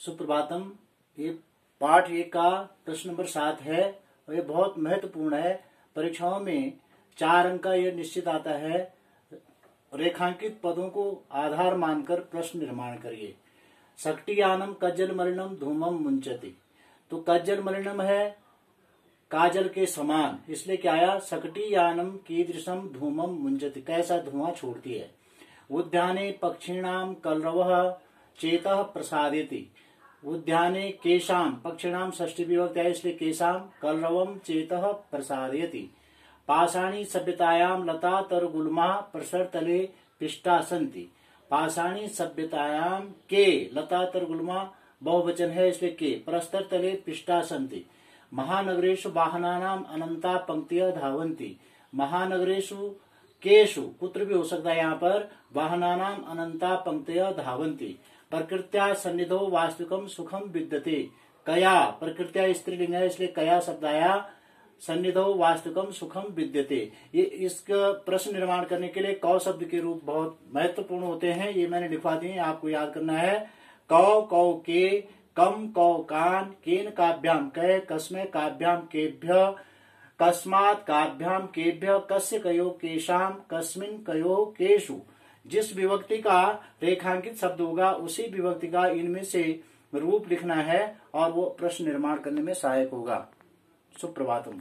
सुप्रभातम। ये पाठ एक का प्रश्न नंबर सात है और ये बहुत महत्वपूर्ण है। परीक्षाओं में चार अंक का यह निश्चित आता है। रेखांकित पदों को आधार मानकर प्रश्न निर्माण करिए। सक्टियानम कज्जल मलिनम धूमम मुंचती तो कज्जल मलिनम है, काजल के समान। इसलिए क्या आया? सकटी यानम कीदृशम धूमम मुंजति कैसा धुआँ छोड़ती है? उद्याने पक्षिणाम कलरव चेत प्रसादेति उद्याने केशाम पक्षिणाम षष्ठी विभक्त है इसलिए केशाम कलरवम चेत प्रसादयति पाषाणी सभ्यतायाम लता, तरगुलमा प्रसर तले पिष्टा संति पाषाणी सभ्यतायाम के, लता, तरगुलमा, बहुवचन है इसलिए के परस्तर तले पिष्टा संति महानगरेशु वाहनानाम अनंता पंक्तियाँ धावंती महानगरेशु केशु कुत्र भी हो सकता है यहाँ पर। वाहनानाम अनंता पंक्तियाँ धावंती प्रकृत्या सन्निधो वास्तविकम सुखम विद्यते। कया, प्रकृत्या स्त्रीलिंग है, इसलिए कया शब्द आया। सन्निधो वास्तविकम सुखम विद्यते। ये इसका प्रश्न निर्माण करने के लिए कौ शब्द के रूप बहुत महत्वपूर्ण होते हैं, ये मैंने लिखवा दिए, आपको याद करना है। कौ कौ के, कम, कौ कान, केन काभ्याम कै, कस्मे काभ्याम केभ्य कस्मात काभ्याम केभ्य कस्य कयो केशाम कस्मिन कयो केशु जिस विभक्ति का रेखांकित शब्द होगा, उसी विभक्ति का इनमें से रूप लिखना है और वो प्रश्न निर्माण करने में सहायक होगा। सुप्रभातम।